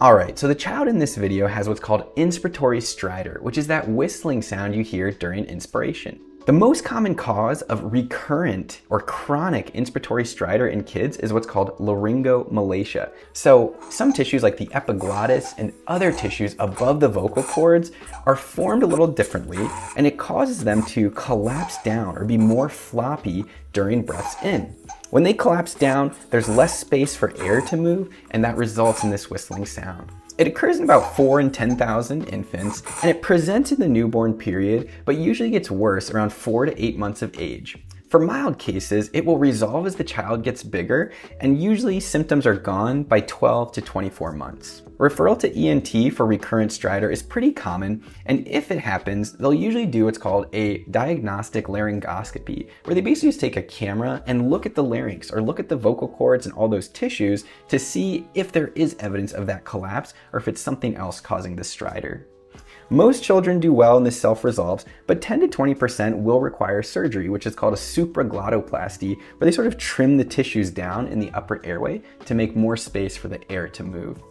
Alright, so the child in this video has what's called inspiratory stridor, which is that whistling sound you hear during inspiration. The most common cause of recurrent or chronic inspiratory stridor in kids is what's called laryngomalacia. So some tissues like the epiglottis and other tissues above the vocal cords are formed a little differently and it causes them to collapse down or be more floppy during breaths in. When they collapse down, there's less space for air to move, and that results in this whistling sound. It occurs in about 4 in 10,000 infants, and it presents in the newborn period, but usually gets worse around 4 to 8 months of age. For mild cases, it will resolve as the child gets bigger, and usually symptoms are gone by 12 to 24 months. Referral to ENT for recurrent stridor is pretty common, and if it happens, they'll usually do what's called a diagnostic laryngoscopy, where they basically just take a camera and look at the larynx or look at the vocal cords and all those tissues to see if there is evidence of that collapse or if it's something else causing the stridor. Most children do well and this self-resolves, but 10 to 20% will require surgery, which is called a supraglottoplasty, where they sort of trim the tissues down in the upper airway to make more space for the air to move.